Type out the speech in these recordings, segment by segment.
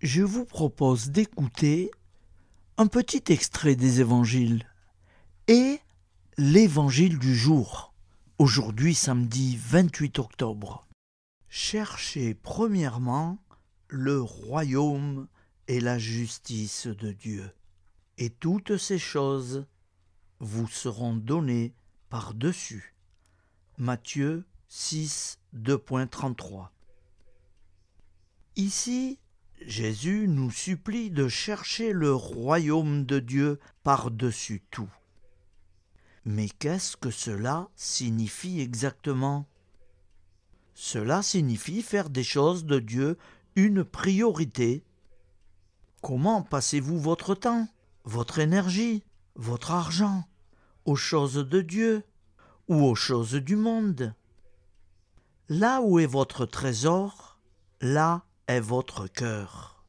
je vous propose d'écouter un petit extrait des évangiles et l'évangile du jour, aujourd'hui samedi 28 octobre. Cherchez premièrement le royaume et la justice de Dieu, et toutes ces choses vous seront données par-dessus. Matthieu 6, 2.33. Ici, Jésus nous supplie de chercher le royaume de Dieu par-dessus tout. Mais qu'est-ce que cela signifie exactement? Cela signifie faire des choses de Dieu une priorité. Comment passez-vous votre temps, votre énergie, votre argent aux choses de Dieu ou aux choses du monde? Là où est votre trésor, là votre cœur.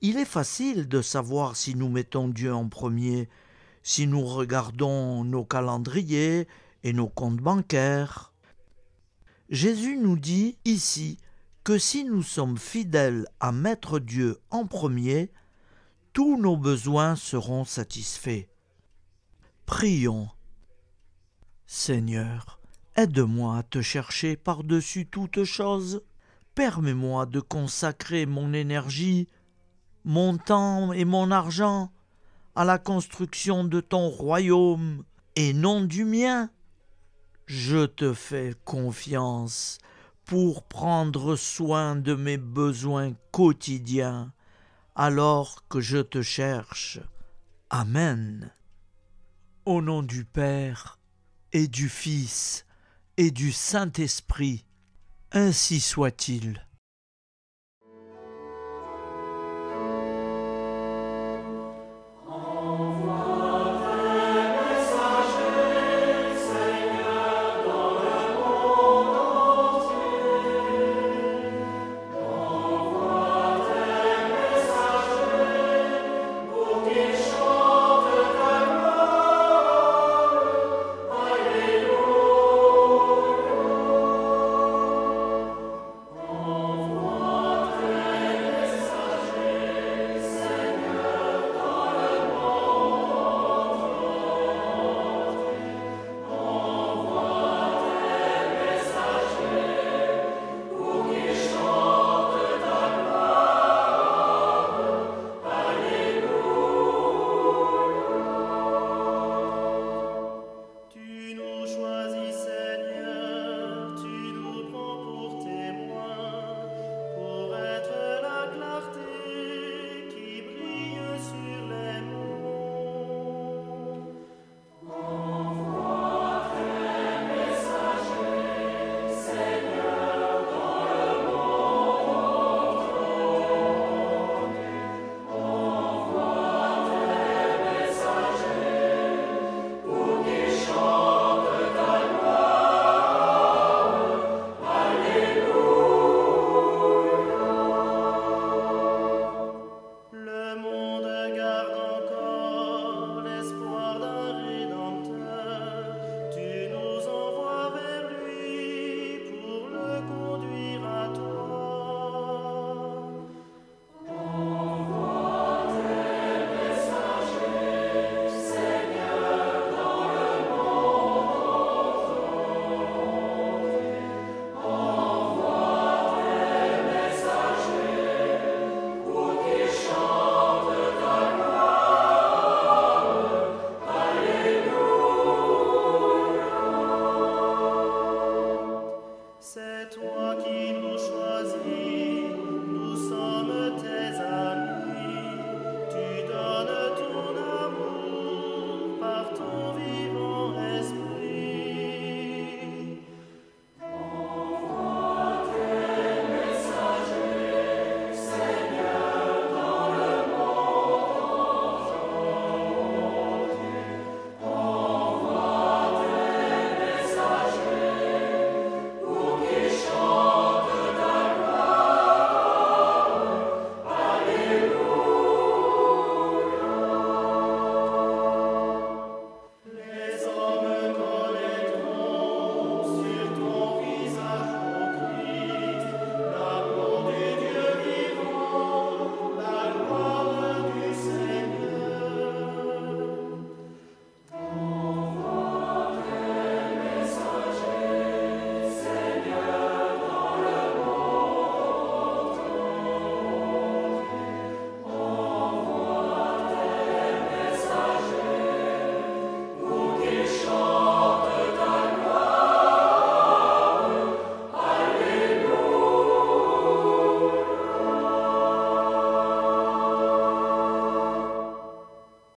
Il est facile de savoir si nous mettons Dieu en premier, si nous regardons nos calendriers et nos comptes bancaires. Jésus nous dit ici que si nous sommes fidèles à mettre Dieu en premier, tous nos besoins seront satisfaits. Prions. Seigneur, aide-moi à te chercher par-dessus toutes choses permets-moi de consacrer mon énergie, mon temps et mon argent à la construction de ton royaume et non du mien. Je te fais confiance pour prendre soin de mes besoins quotidiens alors que je te cherche. Amen. Au nom du Père et du Fils et du Saint-Esprit, ainsi soit-il.